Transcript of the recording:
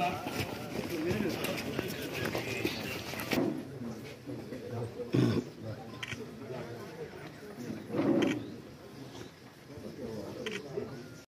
Tá?